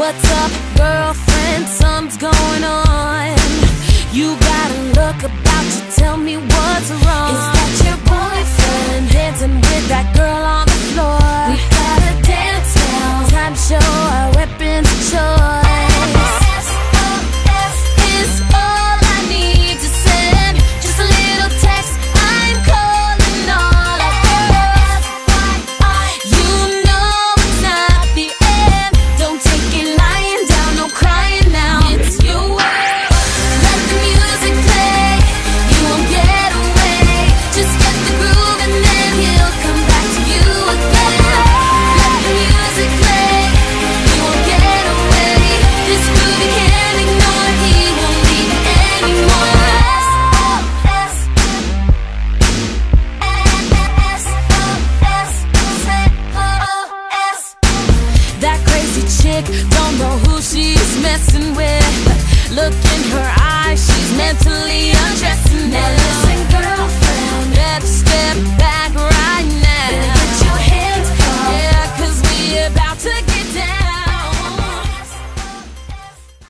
What's up, girlfriend? Something's going on. You got a look about you, tell me what's wrong. Is that your boyfriend? know who she's messing with. Look in her eyes, she's mentally undressing now. Listen, girlfriend, let's step back right now. Better get your hands up. Yeah, cause we about to get.